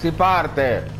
Si parte!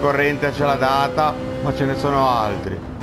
concorrente ce l'ha data, ma ce ne sono altri.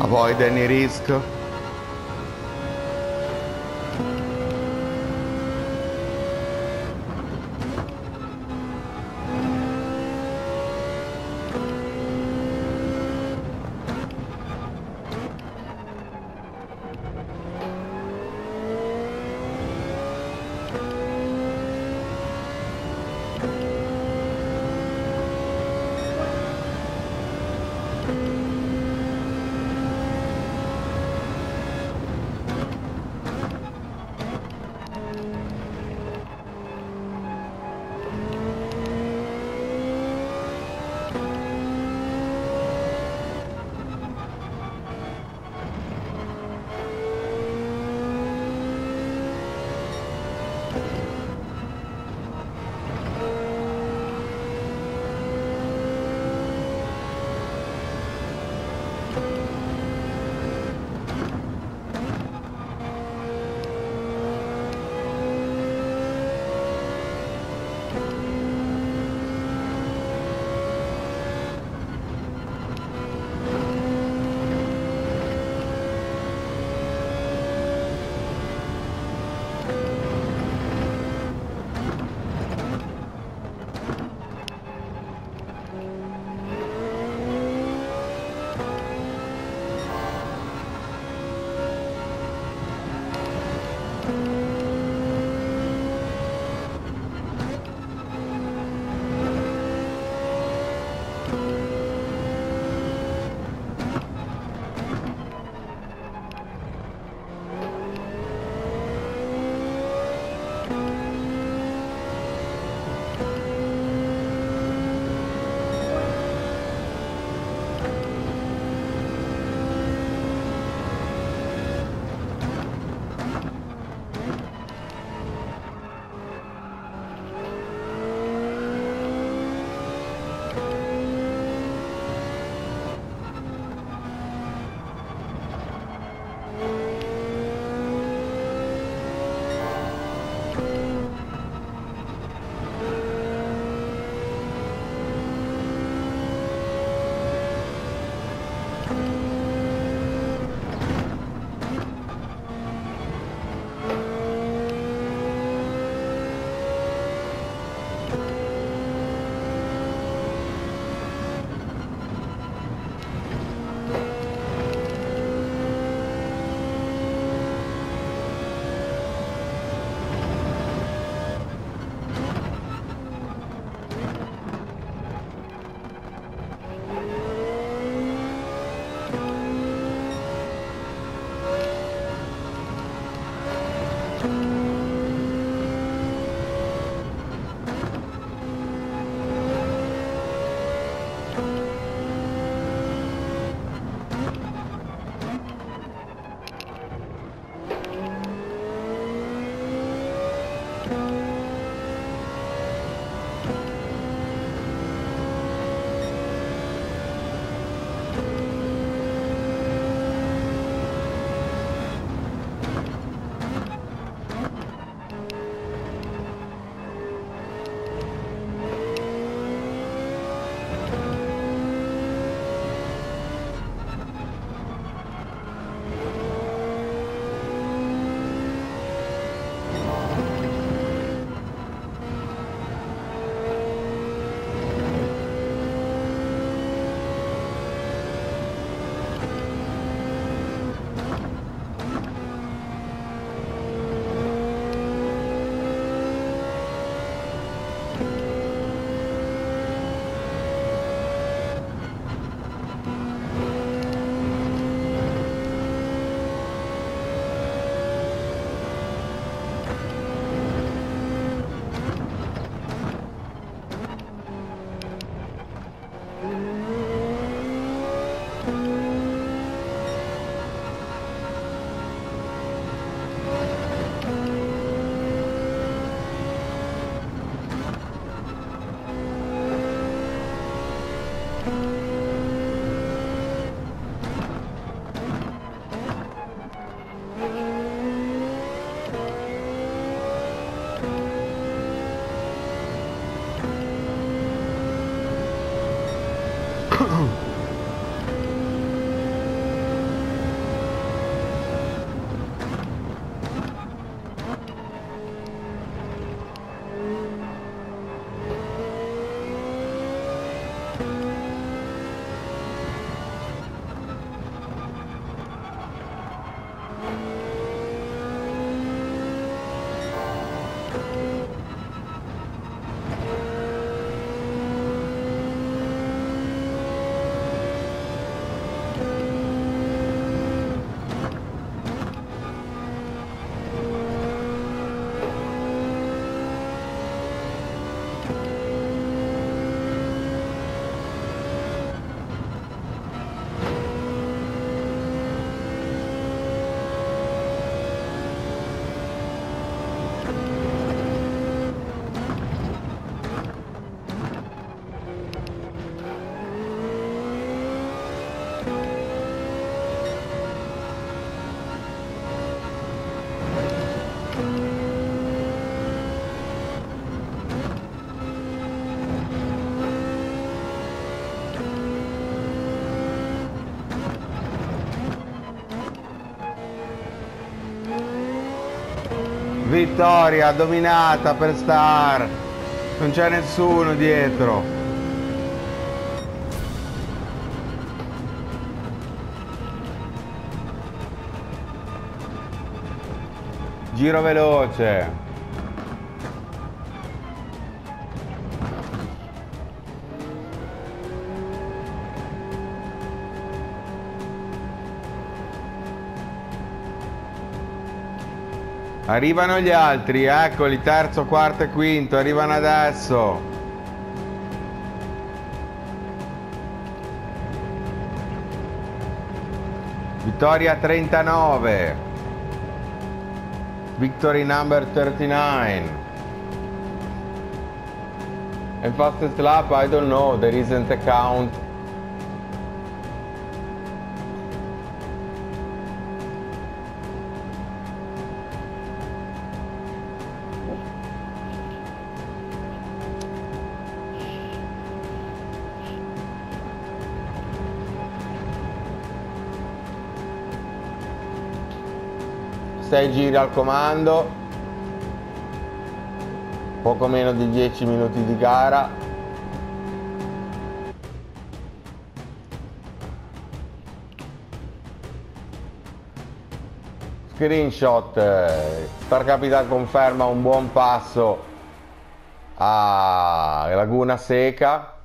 Avoid any risk Vittoria dominata per Star. Non c'è nessuno dietro. Giro veloce. Arrivano gli altri, eccoli, terzo, quarto e quinto, arrivano adesso. Vittoria 39. Victory number 39. And fastest lap, I don't know, there isn't a count. Sei giri al comando, poco meno di 10 minuti di gara. Screenshot, Star Capital conferma un buon passo a Laguna Seca.